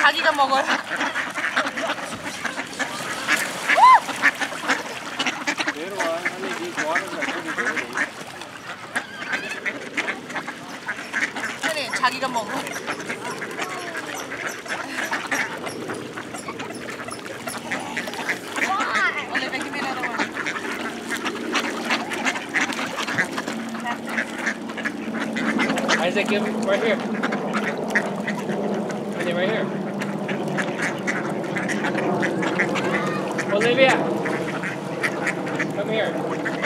자기가 먹어요. 내려와. 아니, 니 좋아하는 날 그래, 자기가 먹어. Isaac, give him right here. Right here. Olivia, come here.